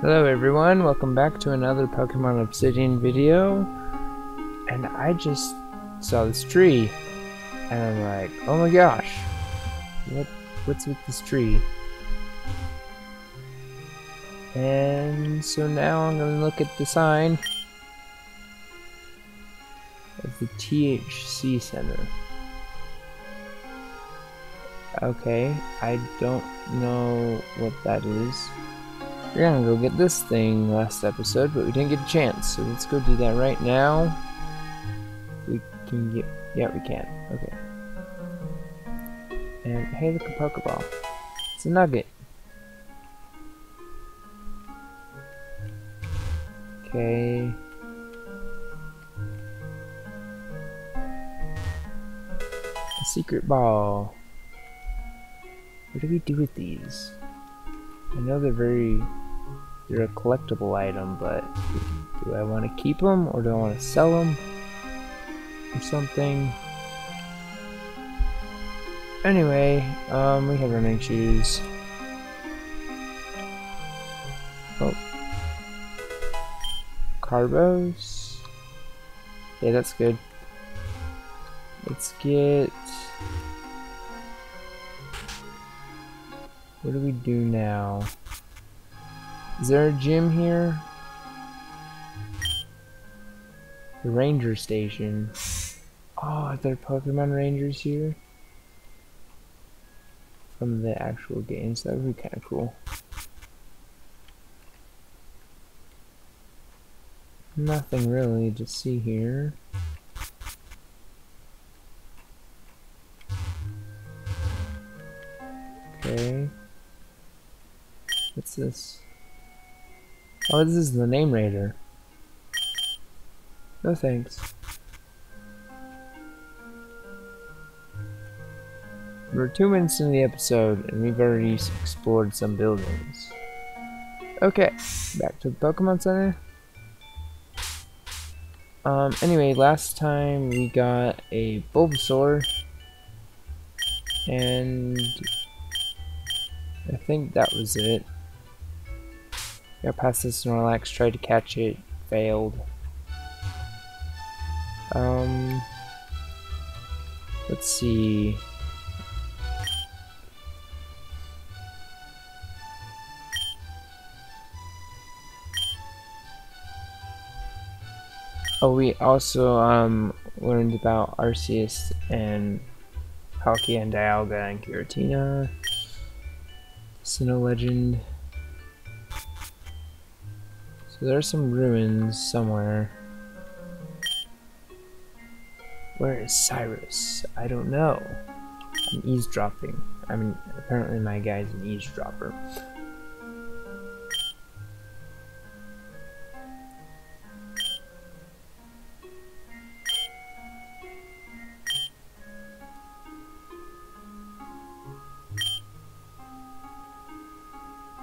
Hello everyone, welcome back to another Pokemon Obsidian video. And I just saw this tree. And I'm like, oh my gosh. What what's with this tree? And so now I'm gonna look at the sign of the THC Center. Okay, I don't know what that is. We are gonna go get this thing last episode, but we didn't get a chance, so let's go do that right now. We can get, yeah, we can. Okay. And hey, look a Pokeball. It's a Nugget. Okay. A secret ball. What do we do with these? I know they're very, they're a collectible item, but do I want to keep them or do I want to sell them or something? Anyway, um, we have running shoes. Oh. Carbos. Yeah, that's good. Let's get What do we do now? Is there a gym here? The ranger station. Oh, are there Pokemon Rangers here? From the actual games, that would be kind of cool. Nothing really to see here. This? Oh, this is the name rater. No thanks. We're two minutes into the episode, and we've already explored some buildings. Okay, back to the Pokemon Center. Um, anyway, last time we got a Bulbasaur, and I think that was it. Got past the Snorlax, tried to catch it, failed. Um, let's see. Oh, we also um learned about Arceus and Palkia and Dialga and Giratina. Sinnoh Legend. So there are some ruins somewhere. Where is Cyrus? I don't know. I'm eavesdropping. I mean, apparently my guy's an eavesdropper.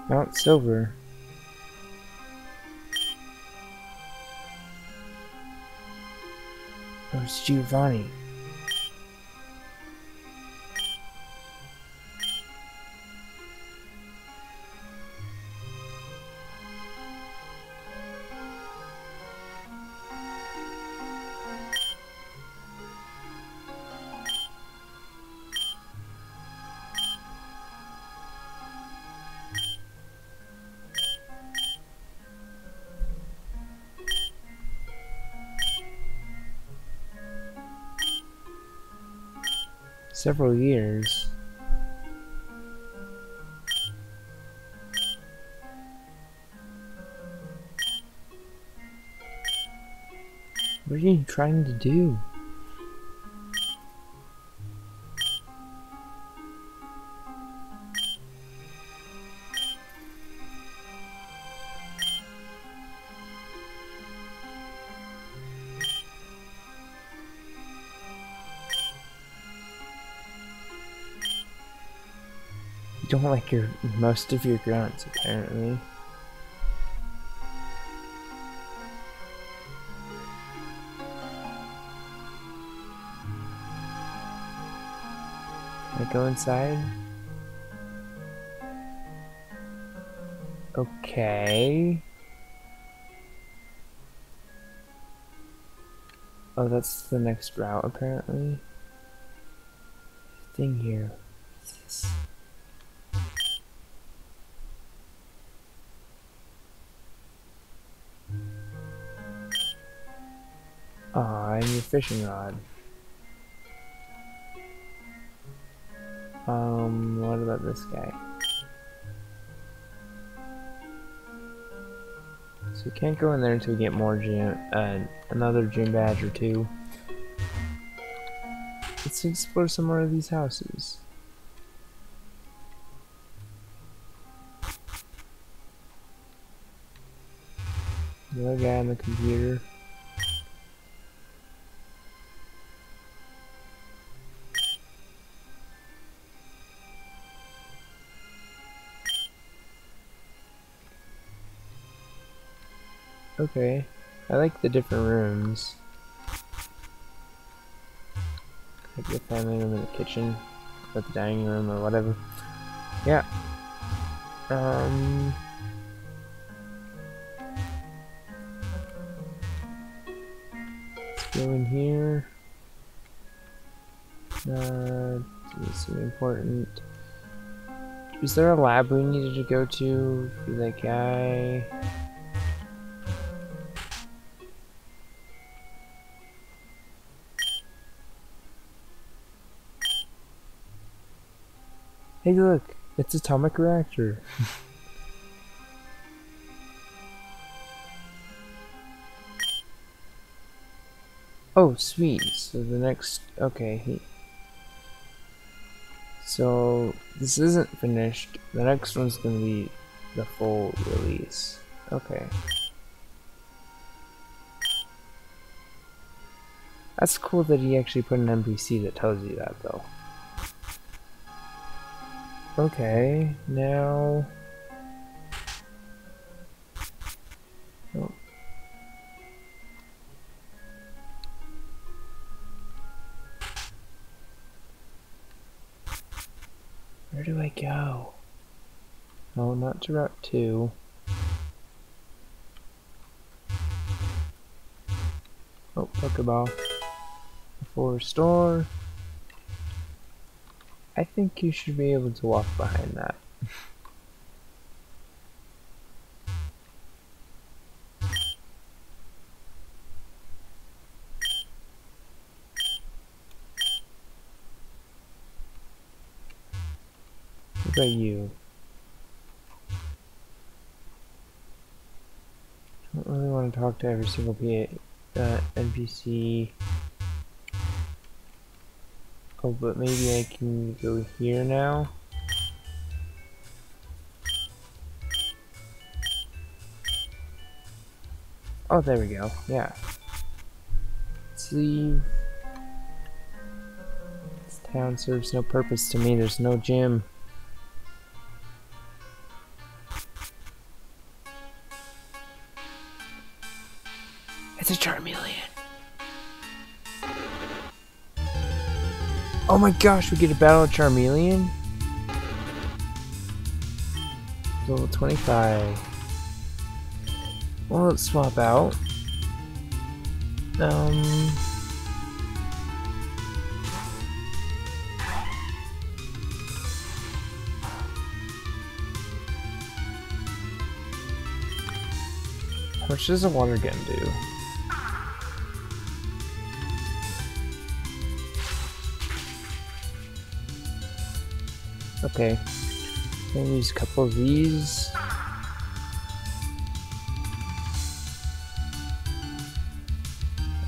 Mount Silver. Giovanni? Several years. What are you trying to do? You don't like your most of your grunts, apparently. Can I go inside? Okay. Oh, that's the next route, apparently. Thing here. A fishing rod. Um, what about this guy? So we can't go in there until we get more gym, uh, another gym badge or two. Let's explore some more of these houses. Another guy on the computer. Okay. I like the different rooms. Like the family room and the kitchen, or the dining room, or whatever. Yeah. Um. Go in here. Uh, this is important. Is there a lab we needed to go to for that guy? Hey look, it's atomic reactor. oh, sweet. So the next, okay. He, so this isn't finished. The next one's gonna be the full release. Okay. That's cool that he actually put an NPC that tells you that though. Okay, now... Oh. Where do I go? Oh, not to Route 2. Oh, Pokeball. Before store. I think you should be able to walk behind that. what about you? I don't really want to talk to every single PA, uh, NPC. But maybe I can go here now. Oh, there we go. Yeah. Let's leave. This town serves no purpose to me. There's no gym. My gosh, we get a battle of Charmeleon? Level 25. Well, let's swap out. Um... Much does a water gun do? Okay. Gonna use a couple of these.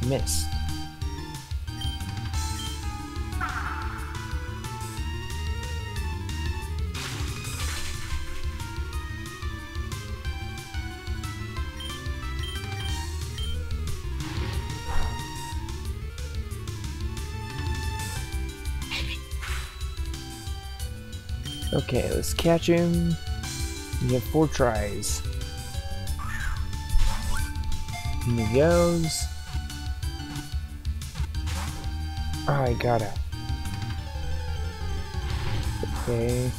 Missed. Okay, let's catch him. We have four tries. And he goes. I got it. Okay.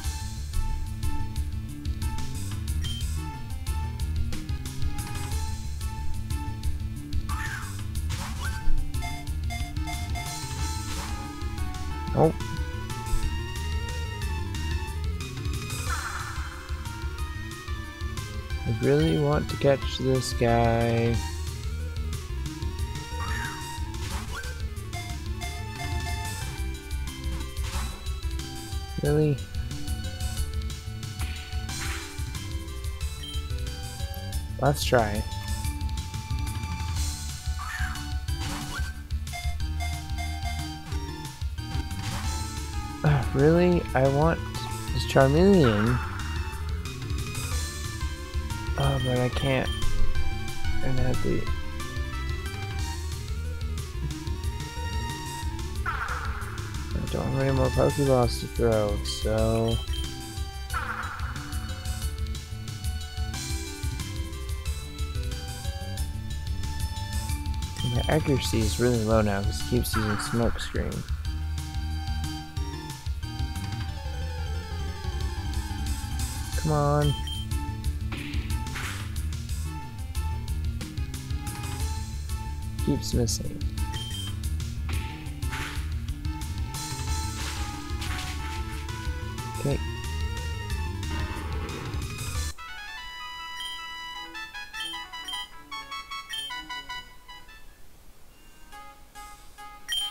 I really want to catch this guy. Really? Let's try. Really? I want this Charmeleon. I can't. And I don't have any more Pokeballs to throw, so... The accuracy is really low now because he keeps using smoke screen. Come on. Keeps missing. Okay.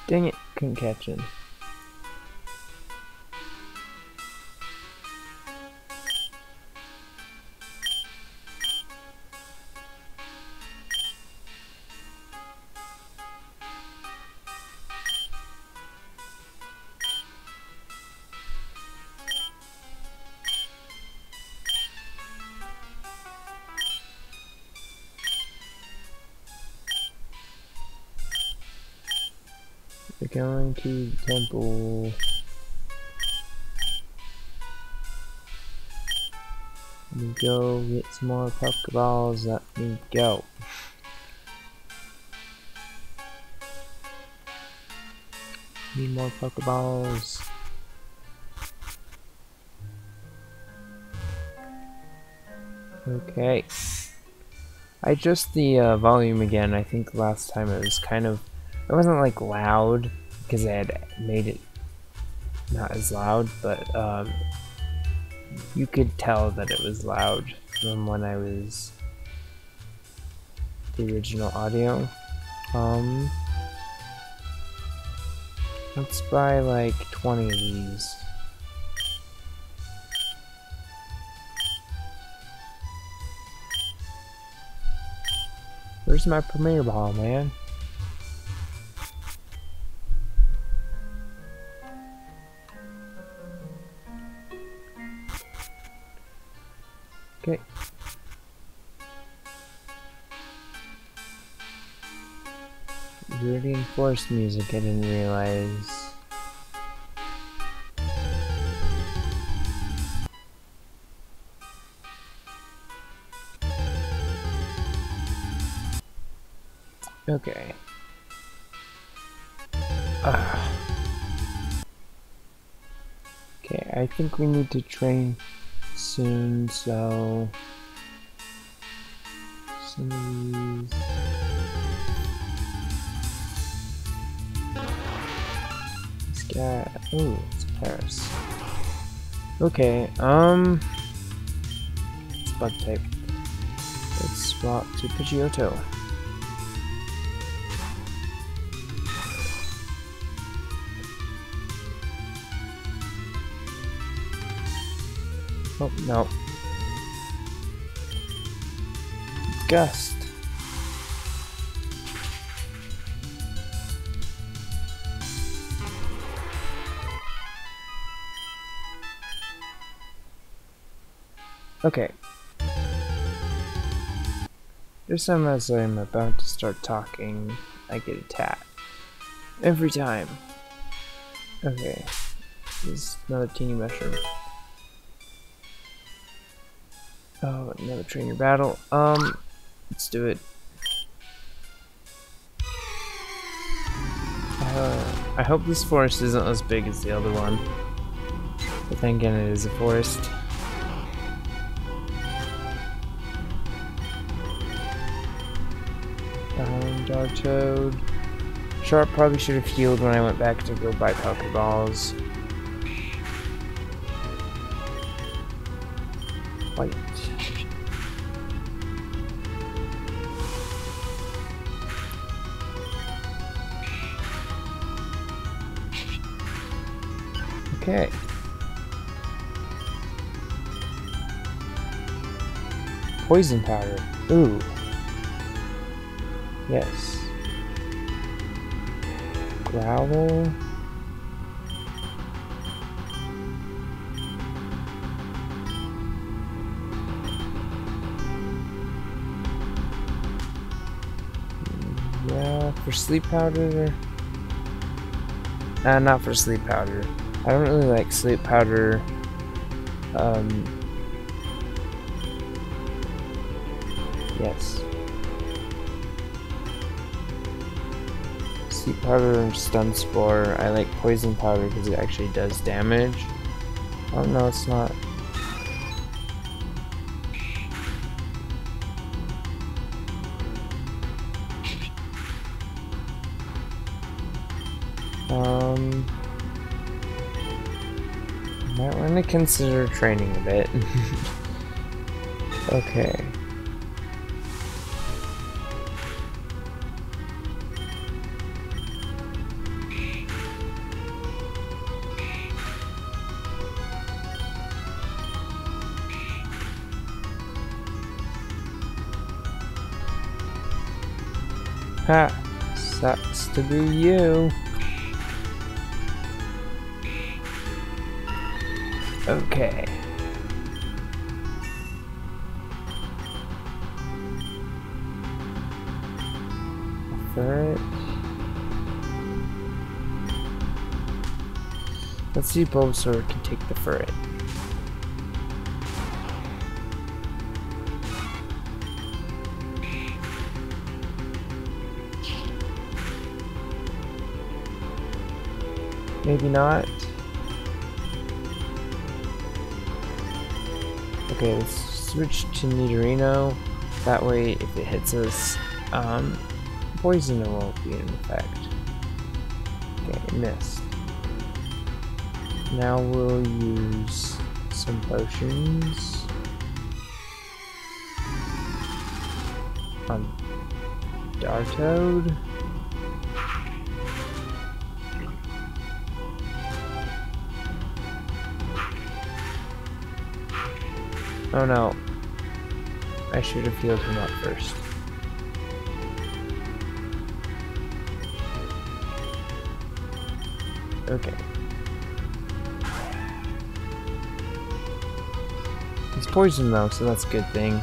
Dang it, couldn't catch him. We're going to the temple. Let me go get some more Pokeballs. Let me go. Need more Pokeballs. Okay. I adjust the uh, volume again. I think last time it was kind of it wasn't like loud because I had made it not as loud, but um, you could tell that it was loud from when I was the original audio. Um, let's buy like 20 of these. Where's my Premier Ball, man? Forest music, I didn't realize. Okay. Uh. Okay, I think we need to train soon, so guy, oh, it's Paras. Okay, um, it's bug type. Let's swap to Pidgeotto. Oh, no. Gust. Okay. Just time as I'm about to start talking, I get attacked. Every time. Okay. This is another teeny mushroom. Oh, another trainer battle. Um, let's do it. Uh, I hope this forest isn't as big as the other one. But then again, it is a forest. Toad. Sharp probably should have healed when I went back to go buy Pokeballs. White. Okay. Poison powder. Ooh. Yes. Growl. Yeah, for sleep powder. Uh, not for sleep powder. I don't really like sleep powder. Um, yes. Sleep powder stun spore. I like poison powder because it actually does damage. Oh no, it's not. Um, might want to consider training a bit. okay. Ha! Sucks to be you. Okay. Let's see if Bulbasaur can take the ferret. Maybe not. Okay, let's switch to Nidorino. That way, if it hits us, um, poison won't be in effect. Okay, missed. Now we'll use some potions. On Dartoad. Oh no. I should have healed him up first. Okay. He's poisoned though, so that's a good thing.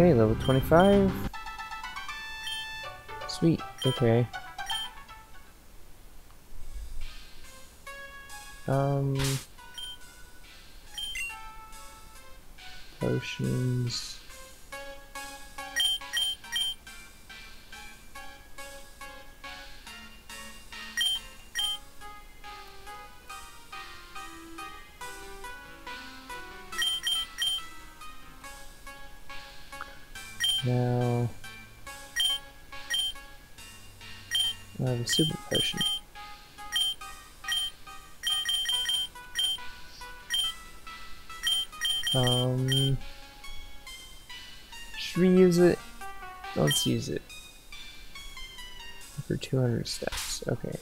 Okay, level 25. Sweet, okay. Um... Potions... super potion. Um... Should we use it? Let's use it. For 200 steps, okay.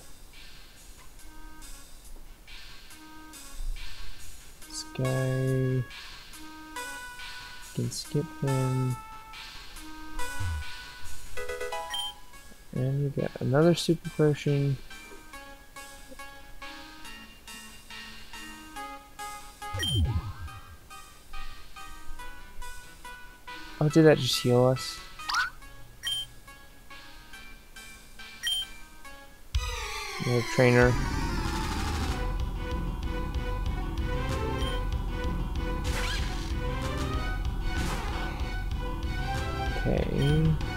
This guy... Can skip him. And we got another super potion. Oh, did that just heal us? Another trainer. Okay.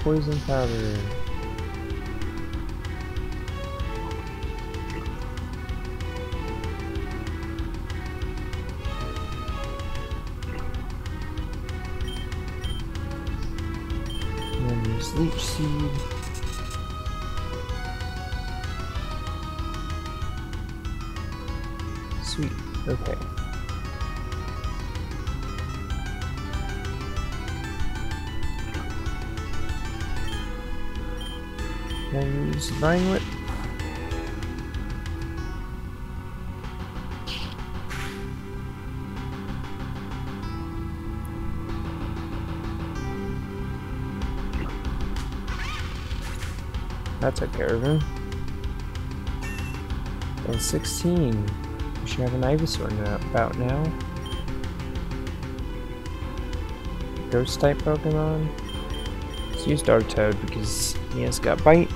Poison powder. And there's seed. Sweet. Okay. Then use Whip. That took care of him. And 16. We should have an Ivysaur now, about now. Ghost type Pokemon. Let's use Darktoad because he has got bite.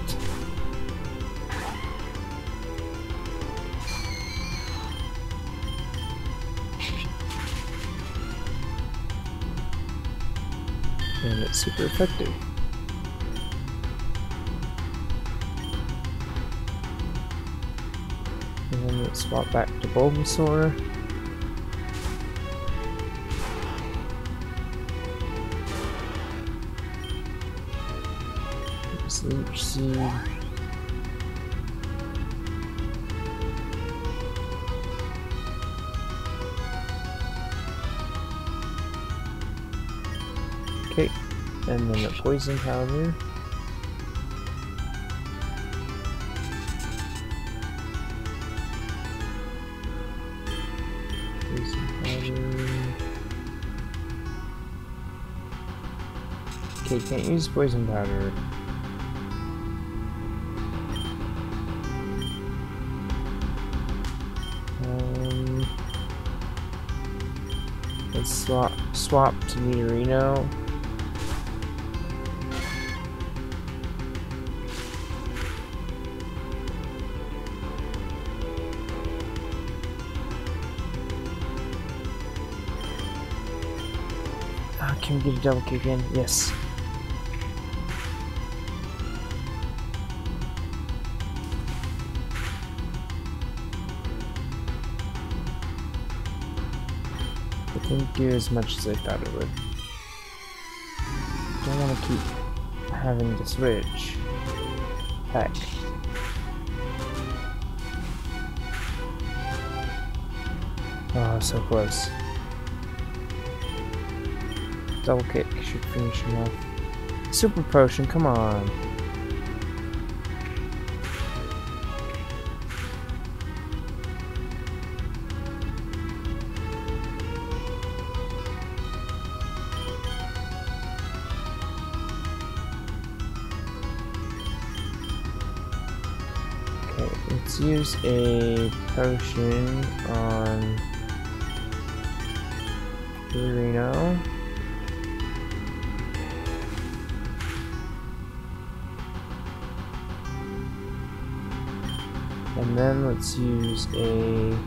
And it's super effective. And then let's swap back to Bulbasaur. Seed. Okay, and then the. Poison powder. Okay, can't use poison powder. Swap swap to Nidorino. Ah, can we get a double kick in? Yes. Do as much as I thought it would. Don't want to keep having to switch. Heck. Oh, so close. Double kick should finish him off. Super potion, come on. Let's use a potion on Reno. And then let's use a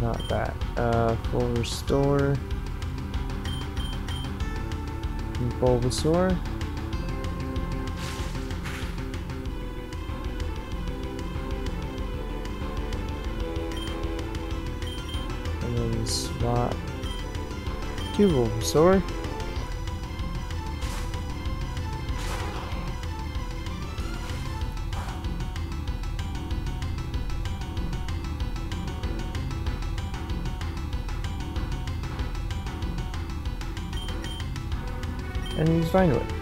not that. Uh full restore. And Bulbasaur. To Bulbasaur. And he's fine with it.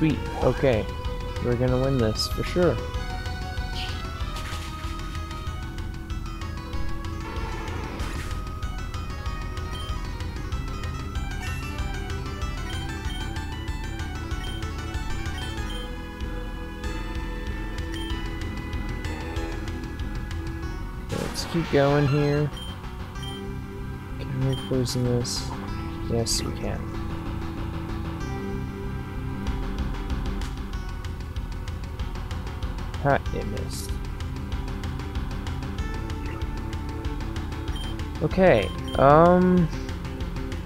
Sweet. Okay. We're gonna win this for sure. Let's keep going here. Can we poison this? Yes, we can. Ha, it missed. Okay, um,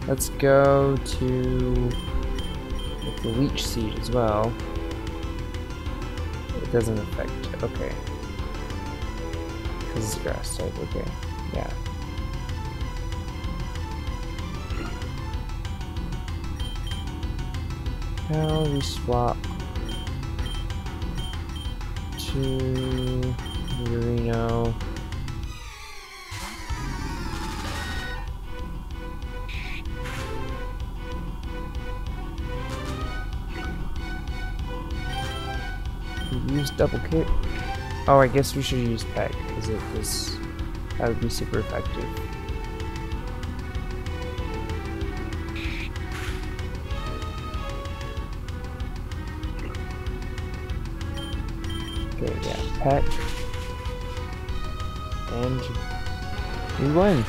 let's go to the leech seed as well. It doesn't affect, okay. Because it's grass type, okay, yeah. Now we swap to Urino. Use double kick. Oh, I guess we should use peck because it was that would be super effective. Peck. And we win.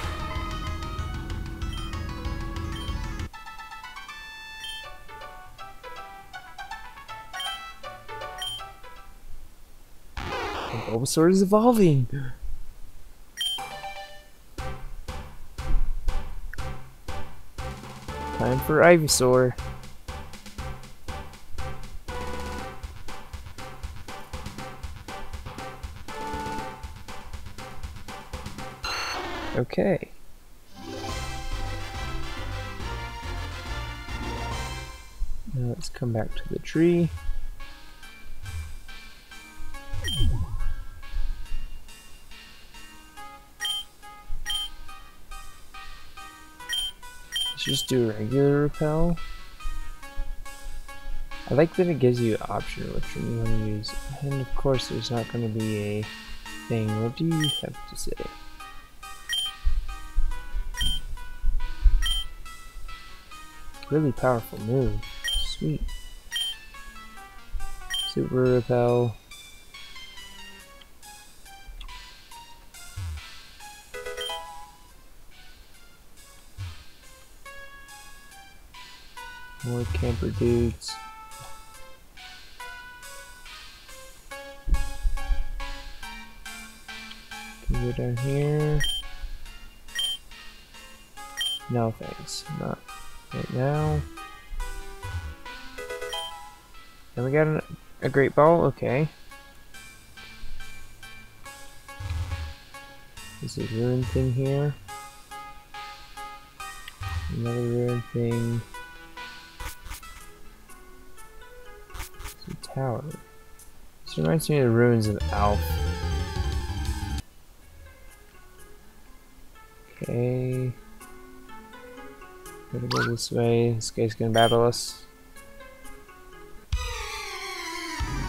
And Bulbasaur is evolving. Time for Ivysaur. Okay. Now let's come back to the tree. Let's just do a regular repel. I like that it gives you an option which one you want to use. And of course there's not going to be a thing. What do you have to say? Really powerful move. Sweet. Super repel. More camper dudes. Can go down here. No thanks, not right now. And we got an, a great ball, okay. There's a ruin thing here. Another ruin thing. It's a tower. This reminds me of the ruins of Alph. Okay. Gotta go this way. This guy's gonna battle us.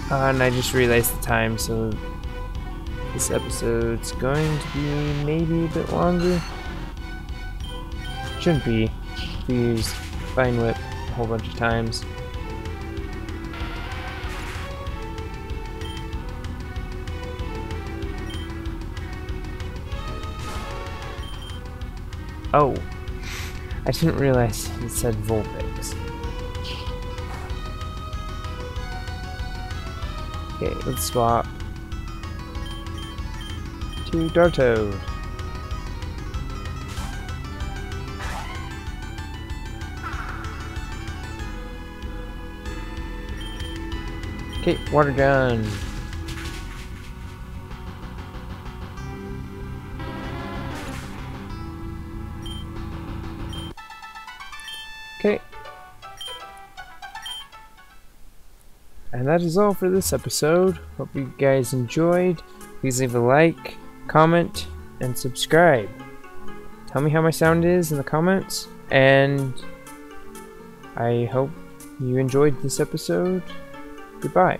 Uh, and I just realized the time, so this episode's going to be maybe a bit longer. Shouldn't be. Used Vine Whip a whole bunch of times. Oh, I didn't realize it said Vulpix. Okay, let's swap to Darto. Okay, water gun. And that is all for this episode. Hope you guys enjoyed. Please leave a like, comment, and subscribe. Tell me how my sound is in the comments. And I hope you enjoyed this episode. Goodbye.